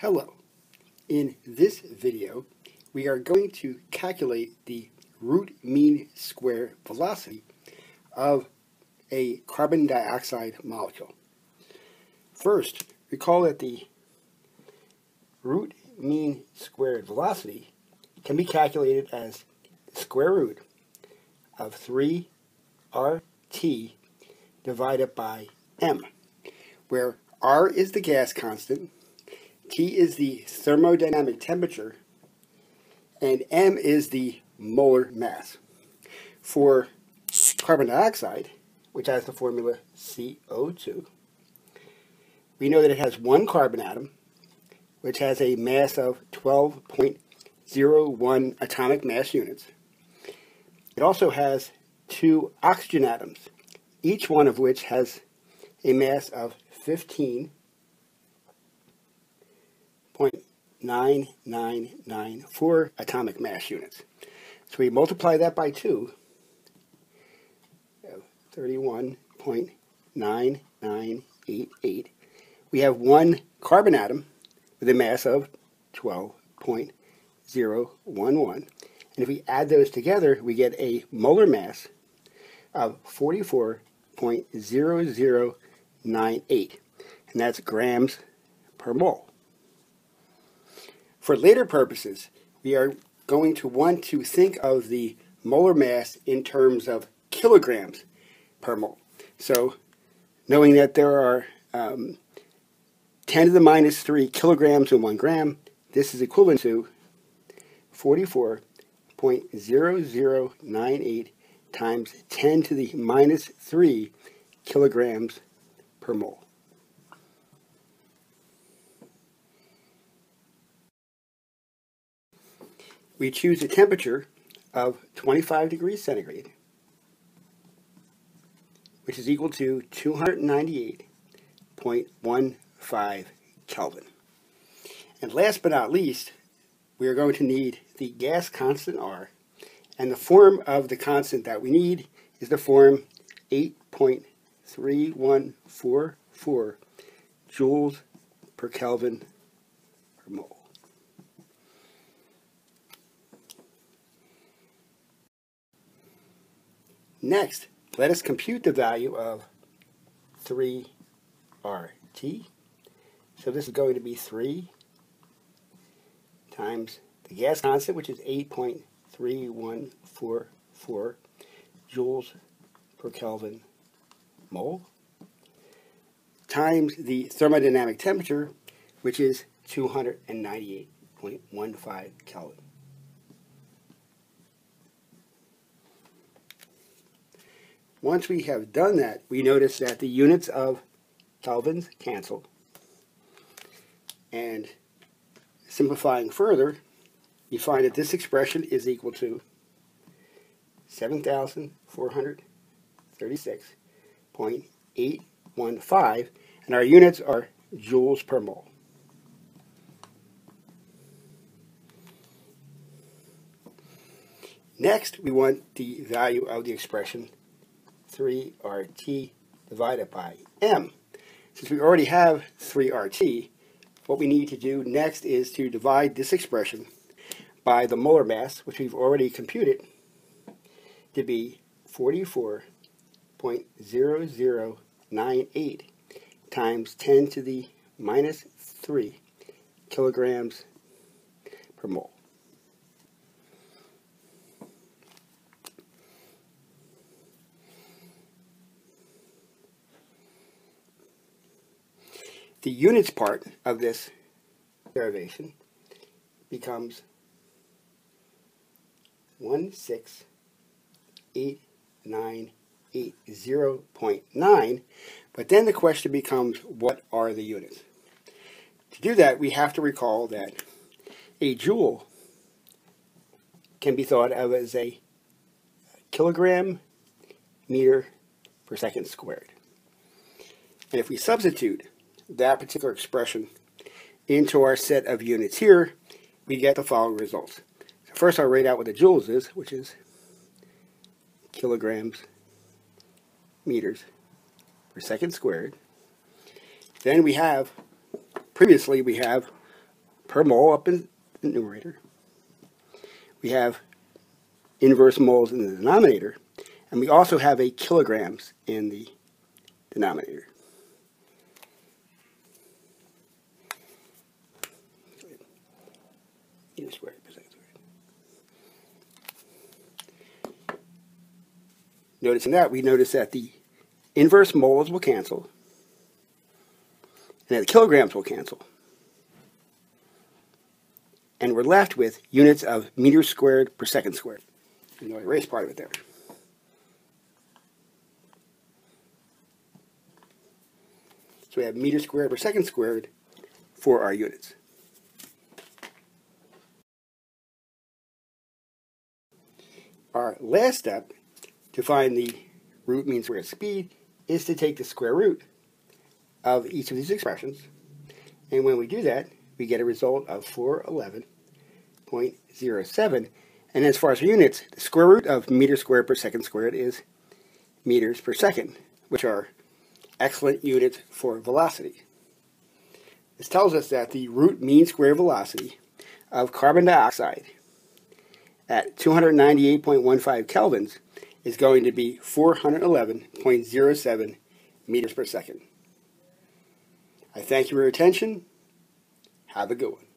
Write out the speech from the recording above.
Hello. In this video, we are going to calculate the root mean square velocity of a carbon dioxide molecule. First, recall that the root mean squared velocity can be calculated as the square root of 3 RT divided by m, where R is the gas constant T is the thermodynamic temperature, and M is the molar mass. For carbon dioxide, which has the formula CO2, we know that it has one carbon atom, which has a mass of 12.01 atomic mass units. It also has two oxygen atoms, each one of which has a mass of 15 0.9994 atomic mass units. So we multiply that by 2, 31.9988. We have one carbon atom with a mass of 12.011. And if we add those together, we get a molar mass of 44.0098. And that's grams per mole. For later purposes, we are going to want to think of the molar mass in terms of kilograms per mole. So knowing that there are um, 10 to the minus 3 kilograms in 1 gram, this is equivalent to 44.0098 times 10 to the minus 3 kilograms per mole. We choose a temperature of 25 degrees centigrade, which is equal to 298.15 Kelvin. And last but not least, we are going to need the gas constant R, and the form of the constant that we need is the form 8.3144 joules per Kelvin per mole. Next, let us compute the value of 3RT. So this is going to be 3 times the gas constant, which is 8.3144 joules per Kelvin mole, times the thermodynamic temperature, which is 298.15 Kelvin. Once we have done that, we notice that the units of kelvins cancel. And simplifying further, you find that this expression is equal to 7,436.815, and our units are joules per mole. Next, we want the value of the expression 3RT divided by M. Since we already have 3RT, what we need to do next is to divide this expression by the molar mass, which we've already computed, to be 44.0098 times 10 to the minus 3 kilograms per mole. The units part of this derivation becomes 16890.9, but then the question becomes what are the units? To do that, we have to recall that a joule can be thought of as a kilogram meter per second squared. And if we substitute that particular expression into our set of units here, we get the following results. So first I'll write out what the joules is, which is kilograms meters per second squared. Then we have, previously we have per mole up in the numerator. We have inverse moles in the denominator. And we also have a kilograms in the denominator. Meter squared per second squared. Noticing that, we notice that the inverse moles will cancel, and that the kilograms will cancel. And we're left with units of meters squared per second squared. You know, I erased part of it there. So we have meters squared per second squared for our units. Our last step to find the root mean square speed is to take the square root of each of these expressions. And when we do that, we get a result of 411.07. And as far as units, the square root of meter squared per second squared is meters per second, which are excellent units for velocity. This tells us that the root mean square velocity of carbon dioxide at 298.15 kelvins is going to be 411.07 meters per second. I thank you for your attention. Have a good one.